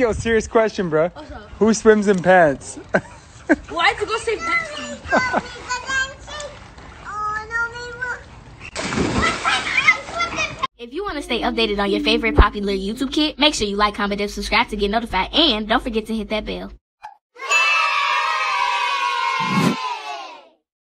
Yo, serious question, bro. Uh-huh. Who swims in pants? Why to go save that? If you want to stay updated on your favorite popular YouTube kid, make sure you like, comment, and subscribe to get notified. And don't forget to hit that bell.